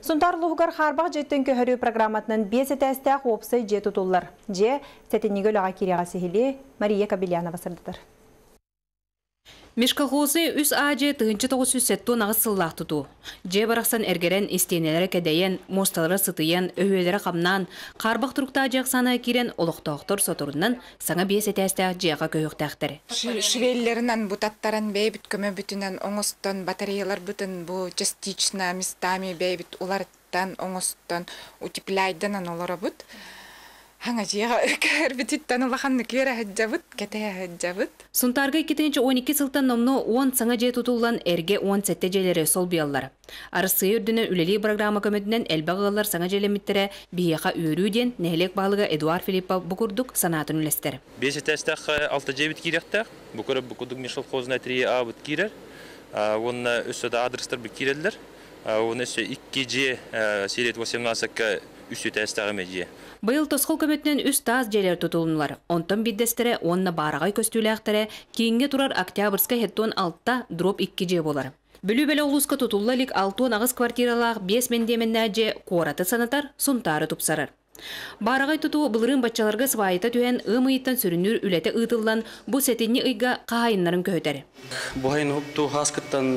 Сунтар лугар харбақ жеттен көхөрі программатынан бес этәстәк опсы же тутуллар. Же сәтенегөл аға киреға сихили Мария Кабелянова сырдыдыр. Мишкалхозы үс ажы тыгынчы тоғыз үс сәтту нағыз сыллақ тұту. Же барақсан әргерен истенелері кәдейен, мосталары сытыен, өйелері қамнан, қарбақ тұрықта жақсаны кирен олықтауқтыр сотырынан саңа бес әтәсті жеға көйіқтәқтірі. Швеллерінен бұтаттаран бейбіт көмі бүтінен оңыстан батареялар бүтін бұ частично местами. Хаңа жеға кәрбітіттен улаханны кері хаджабыт, кәтәе хаджабыт. Сунтарга 2-12 сылтан номну 10 саңа же тутулан эрге 10 сәтте желері сол бияллар. Арысы үлели программа көмөдінен әлбағылар саңа желеміттере бияқа үйрүүден нәлек балыға Эдуард Филиппа бұкурдук санатын үлестер. Бесі тәстәқ 6 жебіт киректәқ, бұкыры бұкудук мешіл қозына тірие абыт кирер. Оны өссөді адрестар бұл кирелдер. Оны өссө 2 же серет 18-ка үсі тәстәғі мәжие. Быйыл тосқол көмөтінен үс таз желер тутулунлар. Онтон биддестере, онна барағай көстүләқтері, кейінге турар октябрьска хеттон алтта дроп 2 же болар. Бүлі бәлі олуска тутуллалик алтуын ағыз квартиралақ 5 мендеменнә же қораты санатар, сунтары тупсарар. Барағай тұту бұлырын батчаларға свайыта түйен ым ыйыттан сүрінүр үләті ыйтылдан бұ сәтенні ыйға қағайынларын көтәрі. Бұхайын хупту хаскыттан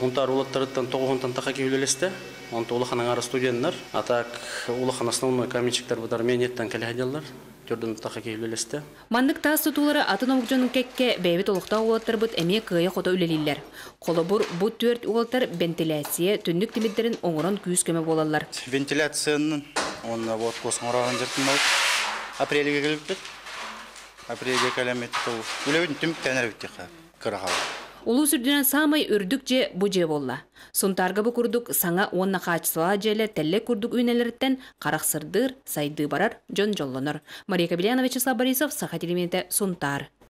хунтар улаттарыттан тақа кевлелесті. Онты улаханың ары студенттер, атак улахан основной каменщиктер бұдар менеттен кәләхәделер. Төрдін тақа кевлелесті. Мандык тас тұтулары атын оғжының кәкке бәйбет олықта олаттар бұд әме күйе қота үлелейлер. Қолыбыр бұд төрт олаттар вентиляция түндік тимиддерін оңырын күйіс көмі болалар. Вентиляцияның он вот ораған жертін болып апрельге келіп бет апрельге кәлемет үлеуін түмік тәнер бітті қырағалы Улу сүрдінен самай үрдік же бұ же болла. Сунтарга бұ күрдік саңа онна қачсыла желі тәлі күрдік үйнелеріттен қарақсырдыр, сайды барар, жон жолланыр. Мария Кабелянова, Вячеслав Борисов, Саха телеметі Сунтар.